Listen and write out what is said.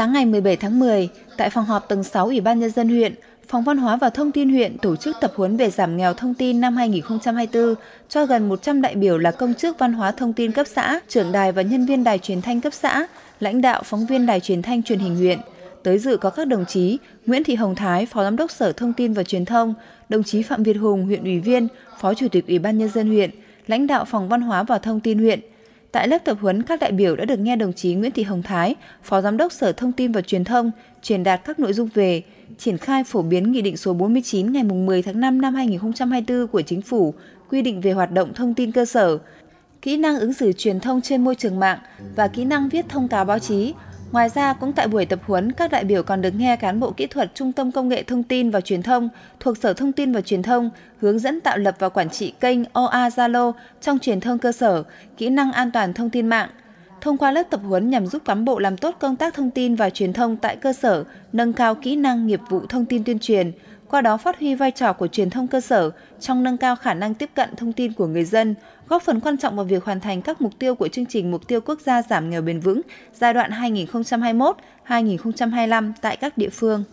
Sáng ngày 17 tháng 10, tại phòng họp tầng 6 Ủy ban Nhân dân huyện, Phòng Văn hóa và Thông tin huyện tổ chức tập huấn về giảm nghèo thông tin năm 2024 cho gần 100 đại biểu là công chức văn hóa thông tin cấp xã, trưởng đài và nhân viên đài truyền thanh cấp xã, lãnh đạo phóng viên đài truyền thanh truyền hình huyện. Tới dự có các đồng chí Nguyễn Thị Hồng Thái, Phó Giám đốc Sở Thông tin và Truyền thông, đồng chí Phạm Việt Hùng, huyện ủy viên, Phó Chủ tịch Ủy ban Nhân dân huyện, lãnh đạo Phòng Văn hóa và Thông tin huyện. Tại lớp tập huấn, các đại biểu đã được nghe đồng chí Nguyễn Thị Hồng Thái, Phó Giám đốc Sở Thông tin và Truyền thông, truyền đạt các nội dung về triển khai phổ biến Nghị định số 49 ngày 10 tháng 5 năm 2024 của Chính phủ quy định về hoạt động thông tin cơ sở, kỹ năng ứng xử truyền thông trên môi trường mạng và kỹ năng viết thông cáo báo chí. Ngoài ra, cũng tại buổi tập huấn, các đại biểu còn được nghe cán bộ kỹ thuật Trung tâm Công nghệ Thông tin và Truyền thông thuộc Sở Thông tin và Truyền thông hướng dẫn tạo lập và quản trị kênh OA Zalo trong truyền thông cơ sở, kỹ năng an toàn thông tin mạng, thông qua lớp tập huấn nhằm giúp cán bộ làm tốt công tác thông tin và truyền thông tại cơ sở, nâng cao kỹ năng nghiệp vụ thông tin tuyên truyền, qua đó phát huy vai trò của truyền thông cơ sở trong nâng cao khả năng tiếp cận thông tin của người dân, góp phần quan trọng vào việc hoàn thành các mục tiêu của chương trình mục tiêu quốc gia giảm nghèo bền vững giai đoạn 2021-2025 tại các địa phương.